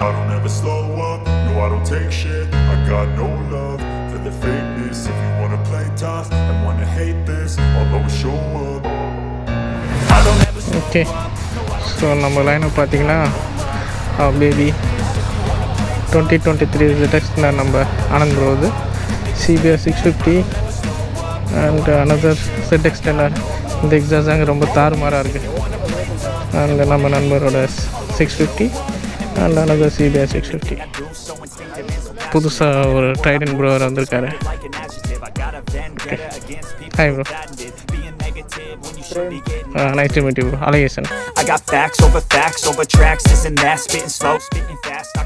I don't ever slow up, no I don't take shit I got no love for the fakeness If you wanna play tough and wanna hate this I'll always show up I don't ever slow okay. Okay so நம்ம லைனை பார்த்தீங்கன்னா baby twenty twenty three டெஸ்ட்னா நம்ம Anand ப்ரோது CBS six fifty and another set extender இந்த எக்ஸாஸாங்க ரொம்ப தாறுமாறாக இருக்குது அண்ட் நம்ம நண்பரோட six fifty And another CBS six fifty புதுசாக ஒரு ட்ரைடன் ப்ரோவர் வந்திருக்காரு hi bro nice to meet you bro அலையேசன் I got facts over facts over tracks, isn't that spitting slow, spitting fast? I